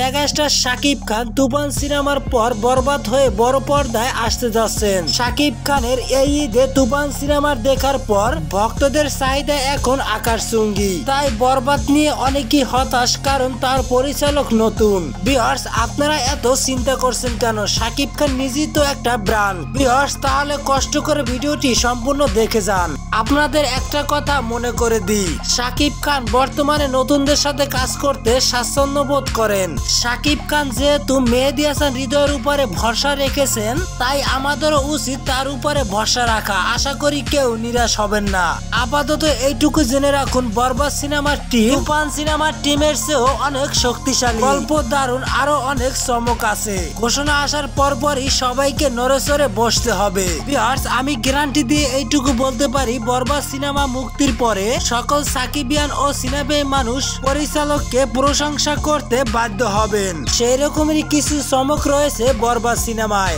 Megastar Shakib Khan তুফান সিনেমার পর বরবাদ হয়ে বড় পর্দায় আসতে যাচ্ছেন। শাকিব খানের এই ঈদে তুফান সিনেমার দেখার পর ভক্তদের চাহিদা এখন আকাশ চুঙ্গি তাই বরবাদ নিয়ে অনেকেই হতাশ, কারণ তার পরিচালক নতুন। বিহার্স আপনারা এত চিন্তা করছেন কেন? শাকিব খান নিজেই তো একটা ব্র্যান্ড। বিহার্স তাহলে কষ্ট করে ভিডিওটি সম্পূর্ণ দেখে যান। আপনাদের একটা কথা মনে করে দিই। শাকিব খান বর্তমানে নতুনদের সাথে কাজ করতে স্বাচ্ছন্দ্য বোধ করেন। শাকিব খান যেহেতু মেহেদি হাসান হৃদয়ের উপরে ভরসা রেখেছেন, তাই আমাদেরও উচিত তার উপরে ভরসা রাখা। আশা করি কেউ নিরাশ হবেন না। আপাতত এইটুকু জেনে রাখুন, বরবাদ সিনেমার টিম, তুফান সিনেমার টিমের চেয়েও অনেক শক্তিশালী। গল্প দারুণ, আরও অনেক চমক আছে। ঘোষণা আসার পরপরই সবাইকে নড়েচড়ে বসতে হবে। আমি গ্যারান্টি দিয়ে এইটুকু বলতে পারি, বরবাদ সিনেমা মুক্তির পরে সকল সাকিবিয়ান ও সিনেমে মানুষ পরিচালককে প্রশংসা করতে বাধ্য হবেন। সেই রকমেরই কিছু চমক রয়েছে বরবাদ সিনেমায়।